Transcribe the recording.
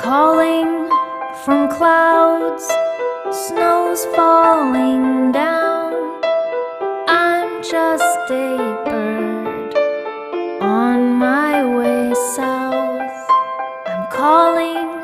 calling from clouds, snow's falling down. I'm just a bird on my way south. I'm calling